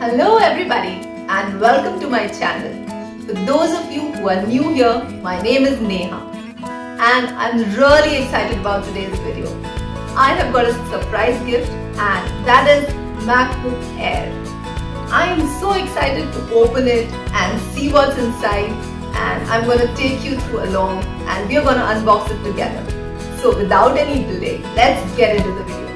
Hello everybody and welcome to my channel. For those of you who are new here, my name is Neha and I'm really excited about today's video. I have got a surprise gift and that is MacBook Air. I am so excited to open it and see what's inside and I'm going to take you through along and we are going to unbox it together. So without any delay, let's get into the video.